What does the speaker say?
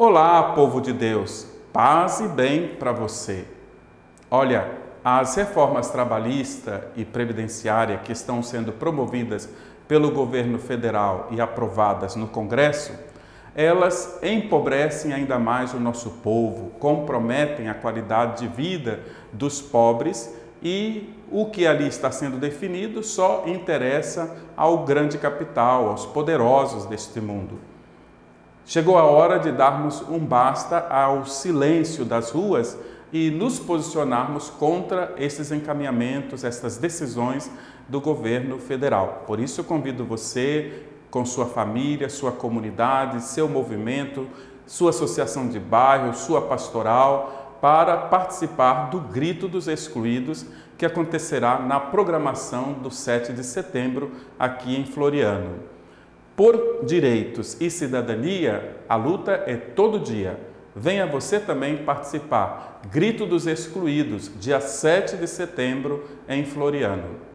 Olá, povo de Deus, paz e bem para você. Olha, as reformas trabalhista e previdenciária que estão sendo promovidas pelo governo federal e aprovadas no Congresso, elas empobrecem ainda mais o nosso povo, comprometem a qualidade de vida dos pobres e o que ali está sendo definido só interessa ao grande capital, aos poderosos deste mundo. Chegou a hora de darmos um basta ao silêncio das ruas e nos posicionarmos contra esses encaminhamentos, estas decisões do governo federal. Por isso, convido você, com sua família, sua comunidade, seu movimento, sua associação de bairro, sua pastoral, para participar do Grito dos Excluídos, que acontecerá na programação do 7 de setembro aqui em Floriano. Por direitos e cidadania, a luta é todo dia. Venha você também participar. Grito dos Excluídos, dia 7 de setembro, em Floriano.